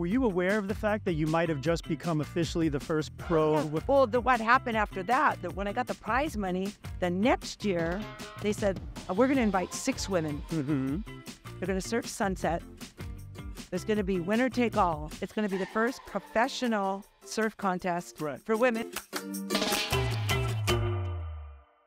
Were you aware of the fact that you might have just become officially the first pro? Yeah. Well, the, what happened after that, that when I got the prize money, the next year, they said, oh, we're going to invite six women. Mhm. They're going to surf Sunset. There's going to be winner take all. It's going to be the first professional surf contest Right. for women.